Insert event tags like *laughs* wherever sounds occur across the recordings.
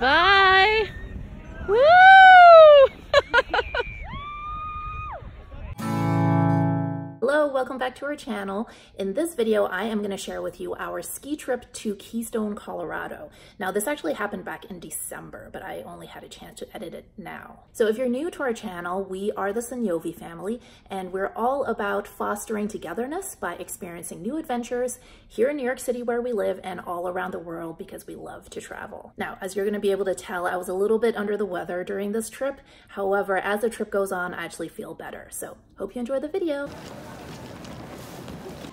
Bye. Woo! Welcome back to our channel. In this video, I am going to share with you our ski trip to Keystone, Colorado. Now, this actually happened back in December, but I only had a chance to edit it now. So if you're new to our channel, we are the Sanyovi family, and we're all about fostering togetherness by experiencing new adventures here in New York City where we live and all around the world because we love to travel. Now, as you're going to be able to tell, I was a little bit under the weather during this trip. However, as the trip goes on, I actually feel better. So hope you enjoy the video.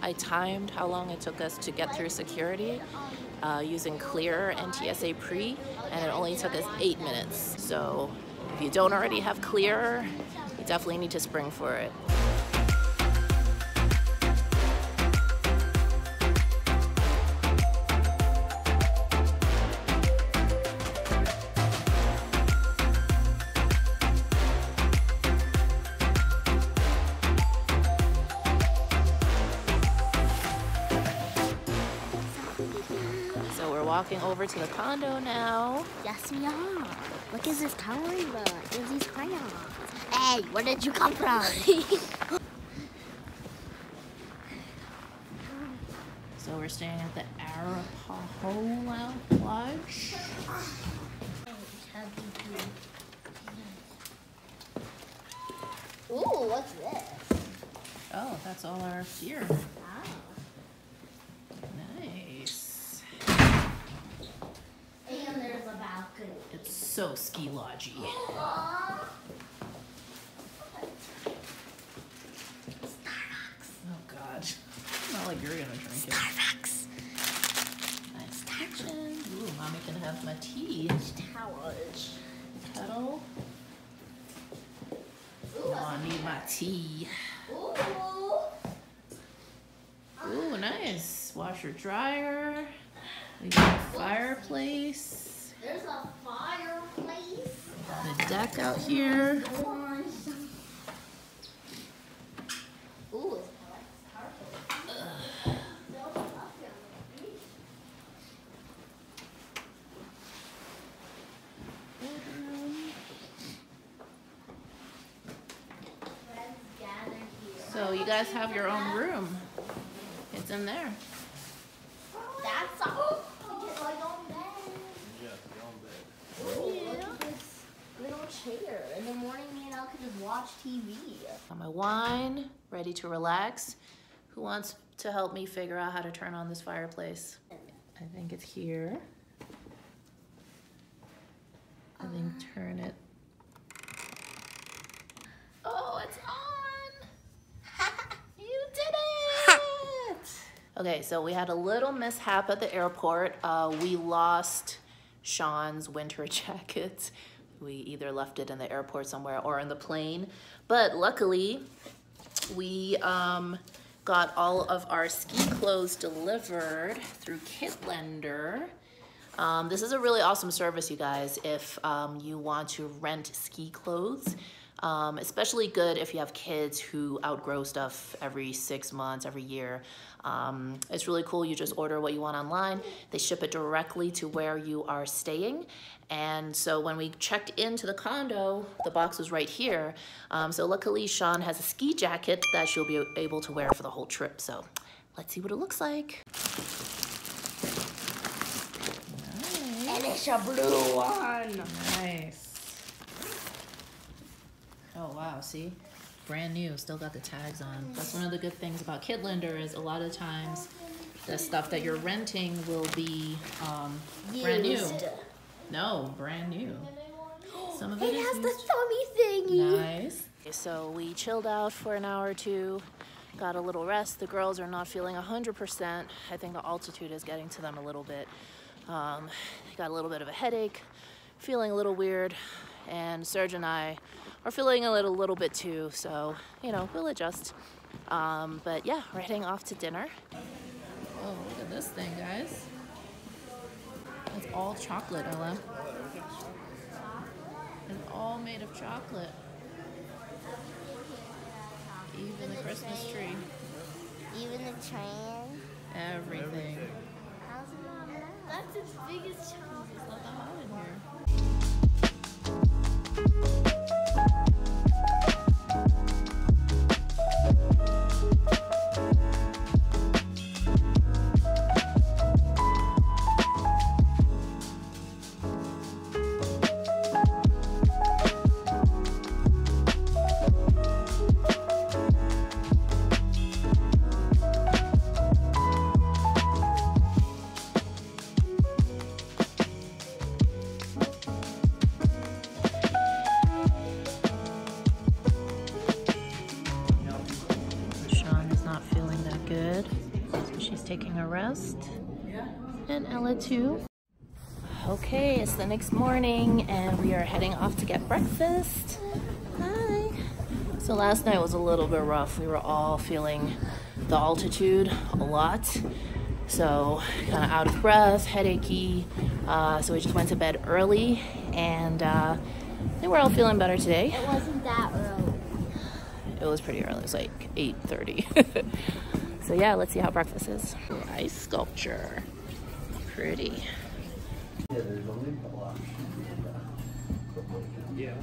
I timed how long it took us to get through security uh, using Clear and TSA Pre, and it only took us eight minutes. So if you don't already have Clear, you definitely need to spring for it. To the condo now. Yes, we are. Look at this book. There's these crayons. Hey, where did you come from? *laughs* so we're staying at the Arapahoe Lodge. Ooh, what's this? Oh, that's all our gear. It's so ski lodgy. *gasps* Starbucks. Oh god. *laughs* Not like you're gonna drink it. Starbucks. Nice kitchen. Ooh, mommy can have my tea. Towels. Kettle. Ooh, oh, I need my tea. Ooh. Ooh, nice. Washer dryer. We got a fireplace. There's a fireplace. The deck out here. So you guys have your own room. It's in there. That's all. chair. In the morning, me and Elle could just watch TV. Got my wine, ready to relax. Who wants to help me figure out how to turn on this fireplace? I think it's here. I think uh. turn it. Oh, it's on! *laughs* you did *laughs* it! okay, so we had a little mishap at the airport. Uh, we lost Sean's winter *laughs* jacket we either left it in the airport somewhere or in the plane. But luckily, we um, got all of our ski clothes delivered through Kitlender. Um, this is a really awesome service, you guys, if um, you want to rent ski clothes. Um, especially good if you have kids who outgrow stuff every six months, every year. Um, it's really cool. You just order what you want online. They ship it directly to where you are staying. And so when we checked into the condo, the box was right here. Um, so luckily Sean has a ski jacket that she'll be able to wear for the whole trip. So let's see what it looks like. Nice. And it's a blue one. Nice. Oh wow, see? Brand new, still got the tags on. That's one of the good things about Kitlender is a lot of times the stuff that you're renting will be um, brand new. No, brand new. Some of it, it has the thummy thingy. Nice. Okay, so we chilled out for an hour or two, got a little rest. The girls are not feeling 100%. I think the altitude is getting to them a little bit. Um, got a little bit of a headache, feeling a little weird, and Serge and I are feeling a little, little bit too, so, you know, we'll adjust. Um, but yeah, we're heading off to dinner. Oh, look at this thing, guys. It's all chocolate, Ella. It's all made of chocolate. Even the Christmas tree. Even the train. Everything. How's That's its biggest chocolate. Rest. And Ella too. Okay, it's the next morning and we are heading off to get breakfast. Hi. So last night was a little bit rough. We were all feeling the altitude a lot. So kind of out of breath, headachy. Uh, so we just went to bed early and uh, I think we're all feeling better today. It wasn't that early. It was pretty early. It was like 8.30. *laughs* so yeah, let's see how breakfast is. Ice sculpture. Pretty. Yeah.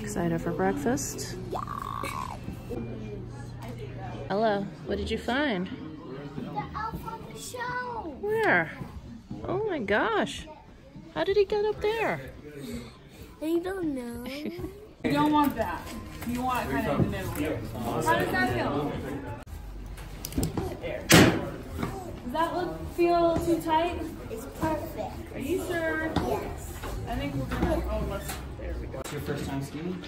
Excited for breakfast? Yeah. Ella, what did you find? The elf on the show. Where? Oh my gosh. How did he get up there? I don't know. *laughs* You don't want that. You want it kind of in the middle. How does that feel? There. Does that look feel too tight? It's perfect. Are you sure? Yes. I think we're gonna. Oh, let's. There we go. It's your first time skiing?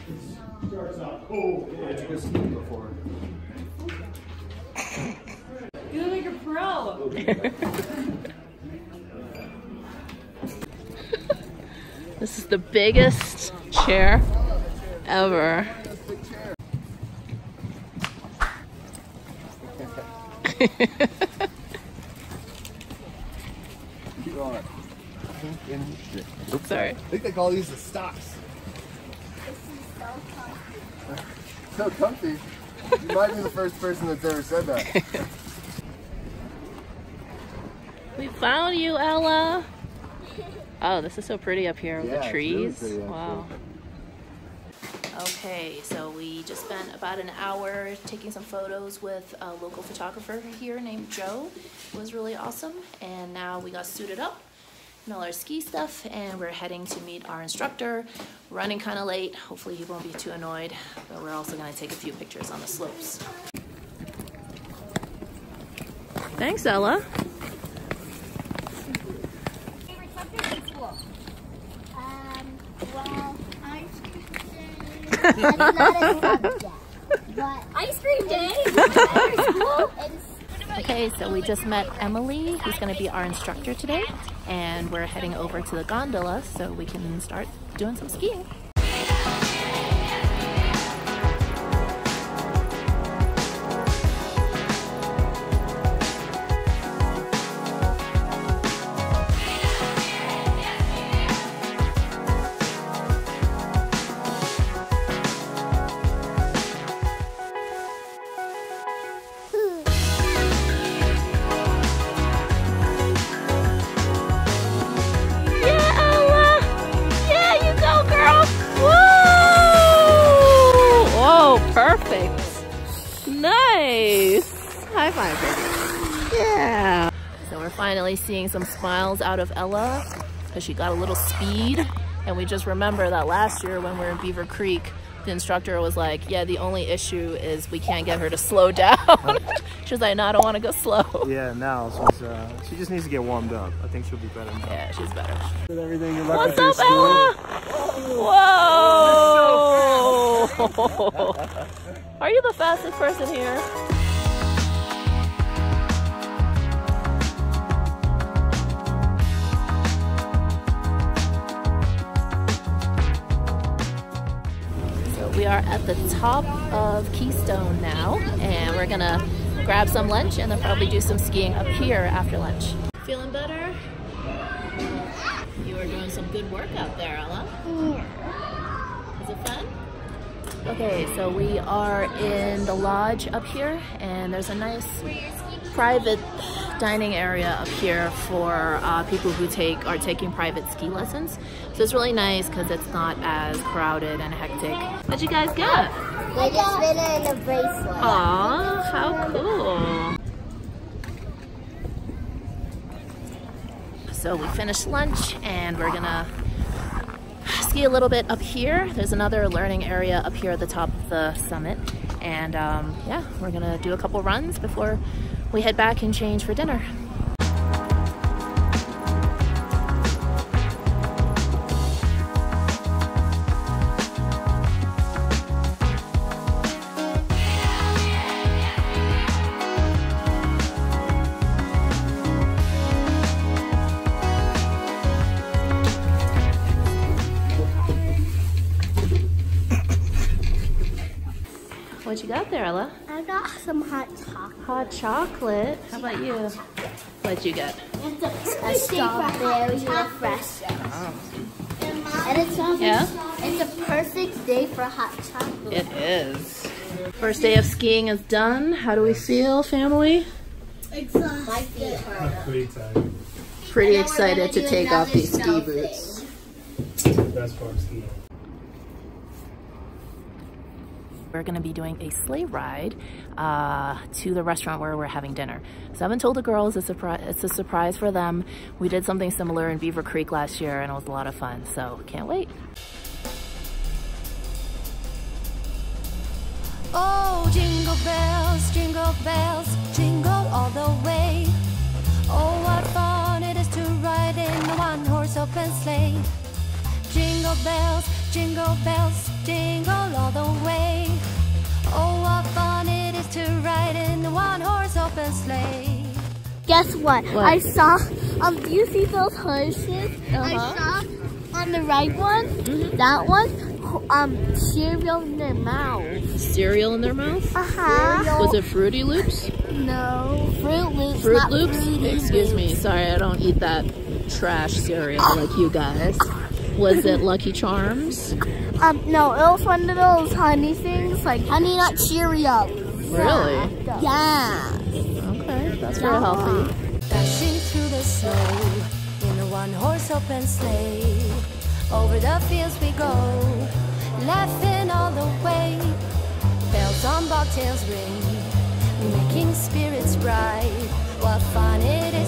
Did you go skiing before? You look like a pro. *laughs* This is the biggest chair ever. Oops. Sorry. I think they call these the stocks. So comfy. You might be the first person that's ever said that. *laughs* We found you, Ella. Oh, this is so pretty up here with Yeah, the really trees. actually. wow. Okay, so we just spent about an hour taking some photos with a local photographer here named Joe. It was really awesome. And now we got suited up and all our ski stuff and we're heading to meet our instructor. Running kind of late. Hopefully he won't be too annoyed. But we're also going to take a few pictures on the slopes. Thanks, Ella. Favorite subject in school? Um, well, ice cream day. That's not a subject. But ice cream day? Okay, so we just met Emily, who's going to be our instructor today, and we're heading over to the gondola so we can start doing some skiing. High five, baby. Yeah. So we're finally seeing some smiles out of Ella because she got a little speed. And we just remember that last year when we were in Beaver Creek, the instructor was like, yeah, the only issue is we can't get her to slow *laughs* down. *laughs* she was like, no, I don't want to go slow. Yeah, now she's uh, she just needs to get warmed up. I think she'll be better now. Yeah, she's better. With everything, good luck What's with your up, school. Ella? Whoa! *laughs* Are you the fastest person here? We are at the top of Keystone now, and we're gonna grab some lunch and then probably do some skiing up here after lunch. Feeling better? You are doing some good work out there, Ella. Is it fun? Okay, so we are in the lodge up here, and there's a nice private dining area up here for uh, people who take are taking private ski lessons. So it's really nice because it's not as crowded and hectic. What'd you guys get? Like a spinner and a bracelet. Aw, how cool. So we finished lunch and we're gonna ski a little bit up here. There's another learning area up here at the top of the summit. And um, yeah, we're gonna do a couple runs before we head back and change for dinner. Chocolate. Hot chocolate. How about you? What'd you get? It's a, a strawberry espresso. And it's Yeah? It's a perfect day for hot chocolate. It is. First day of skiing is done. How do we feel, family? Exhausted. My feet hurt. Pretty excited. Pretty And then we're excited gonna take off these ski boots. Best part of skiing. We're gonna be doing a sleigh ride uh, to the restaurant where we're having dinner. So I haven't told the girls, it's a, it's a surprise for them. We did something similar in Beaver Creek last year and it was a lot of fun, so can't wait. Oh, jingle bells, jingle bells, jingle all the way. Oh, what fun it is to ride in a one horse open sleigh. Jingle bells, jingle bells, jingle all the way. Oh, what fun it is to ride in a one horse open sleigh. Guess what? What? I saw, um, do you see those horses? I Uh-huh. saw on the right one, that one, um, cereal in their mouth. Cereal in their mouth? Uh-huh. Was it Fruity Loops? No. Fruit Loops. Fruit Loops? Fruity Excuse me, sorry, I don't eat that trash cereal like you guys. Was it Lucky Charms? Um, no, it was one of those honey things, like honey nut Cheerios. Really? Yeah. Okay, that's very healthy. Dashing through the snow in a one horse open sleigh. Over the fields we go, laughing all the way. Bells on bobtails ring, making spirits bright. What fun it is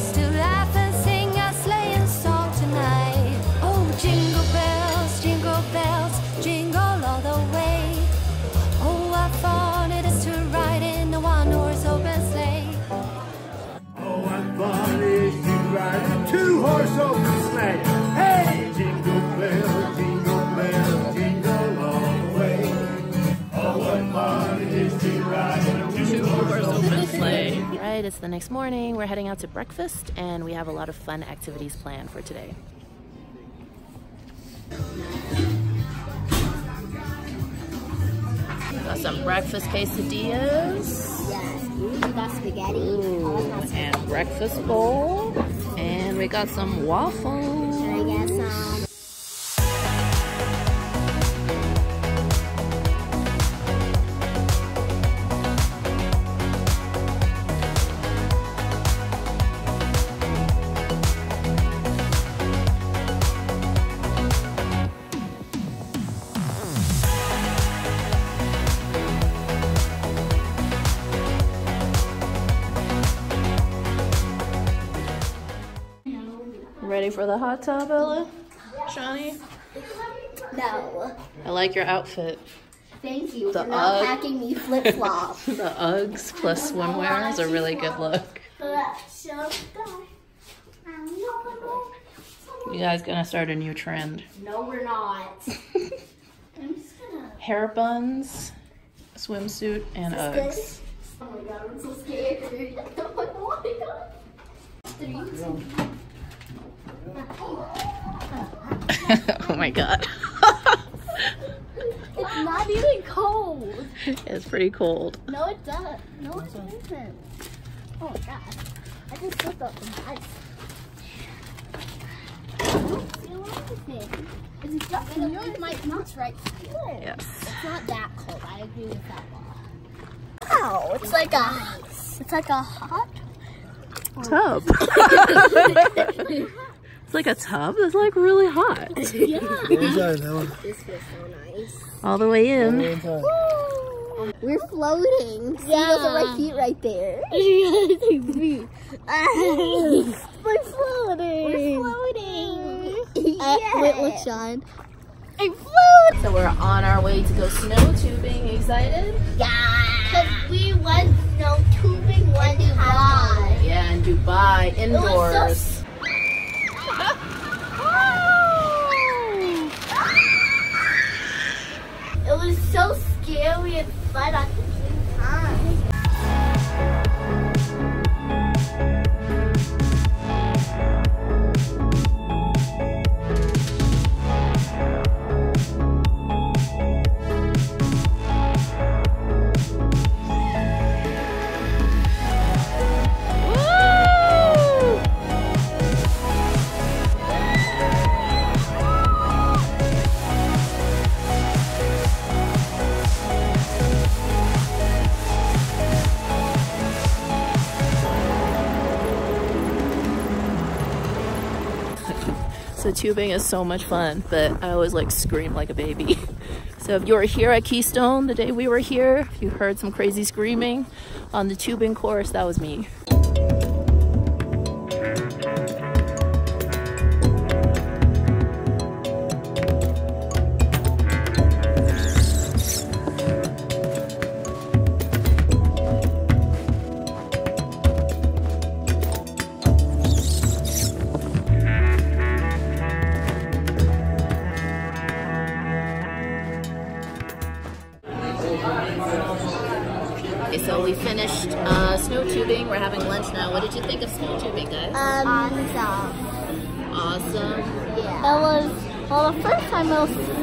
it's the next morning. We're heading out to breakfast and we have a lot of fun activities planned for today. Got some breakfast quesadillas Yes. We got spaghetti. Oh, not and breakfast bowl. And we got some waffles. For the hot tub, Ella? Shawnee? No. I like your outfit. Thank you The for not packing me flip flops. *laughs* The Uggs plus swimwear is a really good look. You guys gonna start a new trend. No, we're not. *laughs* I'm just gonna. Hair buns, swimsuit, and Uggs. Oh my god, I'm so scared. *laughs* oh my god. Three, two. *laughs* oh my god. It's not even cold. it's pretty cold. No, it doesn't. No, it isn't. Oh my god. I just slipped up some ice. I don't feel anything. It's just, you know, it might not right here. Yes. It's not that cold. I agree with that one. Wow, it's like a, it's like a hot. Tub. *laughs* it's like a tub that's like really hot. *laughs* Yeah. Inside, Ella. This feels so nice. All the way in. Inside. We're floating. See Yeah. those are my feet right there. *laughs* *laughs* We're floating. We're floating. Uh, wait, look, Sean. I float. So we're on our way to go snow tubing. Excited? Yeah. Because we went snow tubing one time. Yeah, in Dubai, was so indoors. It was so scary and fun so tubing is so much fun, but I always like scream like a baby. *laughs* So if you were here at Keystone the day we were here, if you heard some crazy screaming on the tubing course, that was me.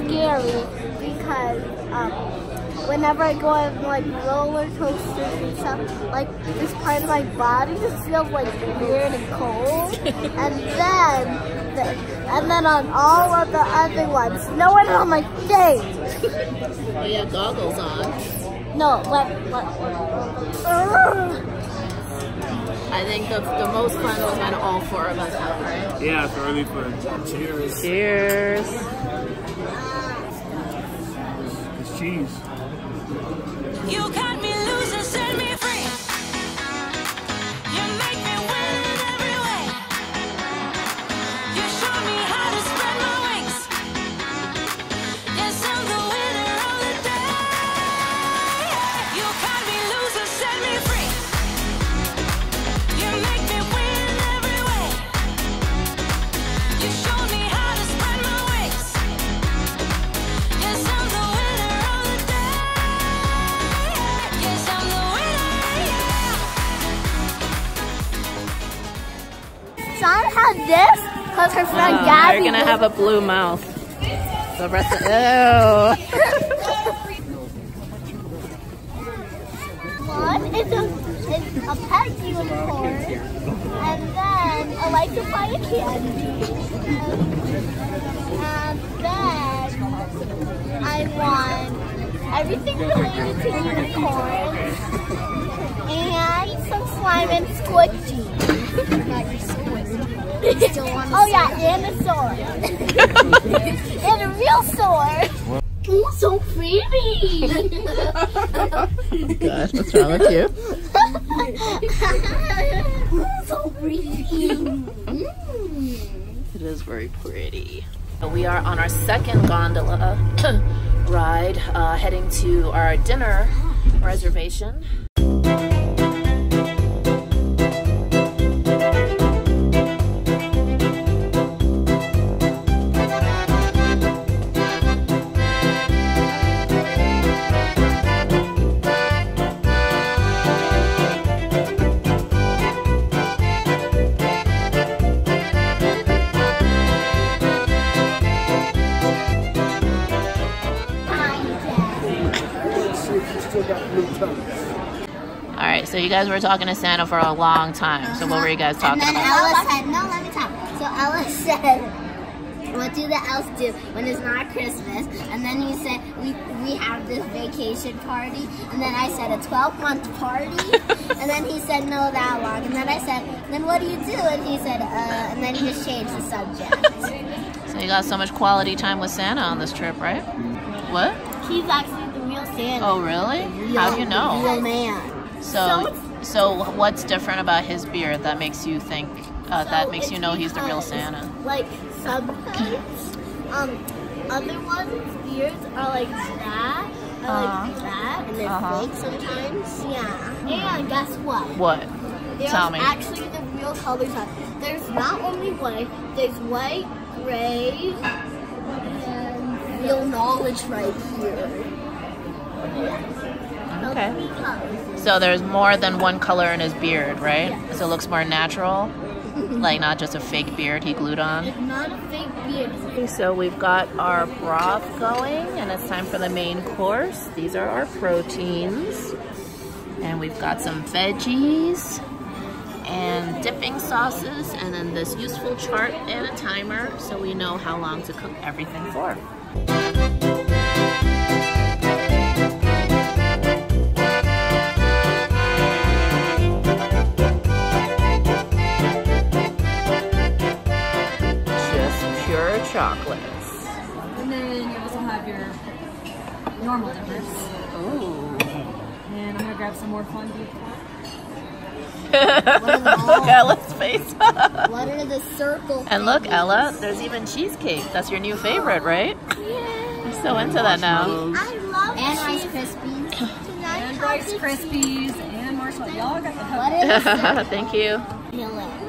Scary because um, whenever I go on like roller coasters and stuff, like this part of my body just feels like weird and cold. *laughs* and then, the, and then on all of the other ones, no one on my face. Oh, you have goggles on. No, what, what, Ugh. I think the, the most fun was when all four of us have, right? Yeah, it's really fun. Cheers. Cheers. Cheese. You got Gonna have a blue mouth. The rest of ew. Is a, is a pet unicorn, and then I like to buy a candy. And then I want everything related to unicorns and some slime and squishy. *laughs* oh yeah, and a sword. *laughs* and a real sword. Ooh, so pretty. Gosh, what's wrong with you? *laughs* so pretty. It is very pretty. We are on our second gondola *clears throat* ride, uh, heading to our dinner reservation. You guys were talking to Santa for a long time. So what were you guys talking about? Ella said, no, let me talk. So Ella *laughs* said, what do the elves do when it's not Christmas? And then he said, we, we have this vacation party. And then I said, a 12 month party? *laughs* and then he said, no, that long. And then I said, then what do you do? And he said, uh, and then he just changed the subject. So you got so much quality time with Santa on this trip, right? What? He's actually the real Santa. Oh, really? How do you know? Real man. So, so what's different about his beard that makes you think uh, that makes you know he's the real Santa? Like sometimes, um, other ones' beards are like that, or Uh-huh. like that, and they're Uh-huh. fake sometimes. Yeah. And guess what? What? There's Tell me. actually the real colors are. There's not only white. There's white, gray, and real knowledge right here. Yeah. Okay. So there's more than one color in his beard, right? So it looks more natural, like not just a fake beard he glued on. It's not a fake beard. Okay, so we've got our broth going, and it's time for the main course. These are our proteins, and we've got some veggies and dipping sauces, and then this useful chart and a timer, so we know how long to cook everything for. Chocolates. And then you also have your normal dippers. Ooh. And I'm gonna grab some more fondue. look *laughs* Ella's face. What are the circle? and look, things? Ella, there's even cheesecake. That's your new favorite, right? Yeah. You're so into that now. I love and Rice Krispies. And Rice this? Krispies and marshmallow. Y'all got the What hook. *laughs* Thank you. Vanilla.